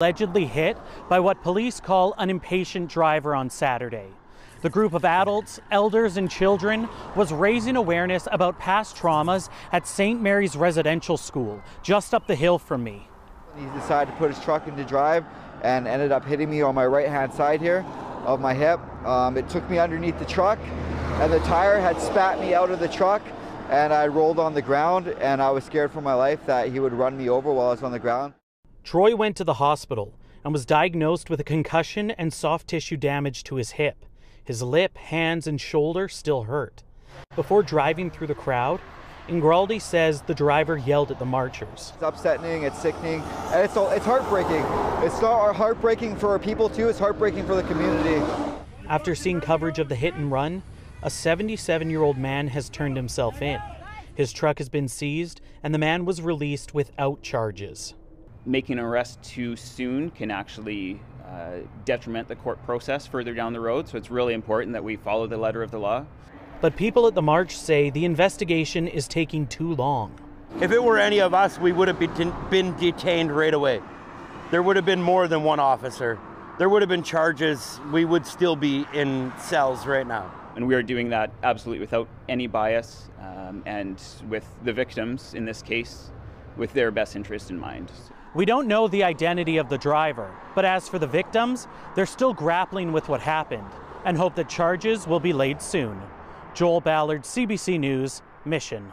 allegedly hit by what police call an impatient driver on Saturday. The group of adults, elders, and children was raising awareness about past traumas at St. Mary's Residential School, just up the hill from me. He decided to put his truck into drive and ended up hitting me on my right hand side here of my hip. Um, it took me underneath the truck, and the tire had spat me out of the truck, and I rolled on the ground, and I was scared for my life that he would run me over while I was on the ground. Troy went to the hospital and was diagnosed with a concussion and soft tissue damage to his hip. His lip, hands, and shoulder still hurt. Before driving through the crowd, Ingraldi says the driver yelled at the marchers. It's upsetting, it's sickening, and it's, it's heartbreaking. It's not uh, heartbreaking for our people too, it's heartbreaking for the community. After seeing coverage of the hit and run, a 77 year old man has turned himself in. His truck has been seized, and the man was released without charges. Making an arrest too soon can actually uh, detriment the court process further down the road, so it's really important that we follow the letter of the law. But people at the march say the investigation is taking too long. If it were any of us, we would have been detained right away. There would have been more than one officer. There would have been charges. We would still be in cells right now. And we are doing that absolutely without any bias um, and with the victims, in this case, with their best interest in mind. We don't know the identity of the driver, but as for the victims, they're still grappling with what happened and hope that charges will be laid soon. Joel Ballard, CBC News, Mission.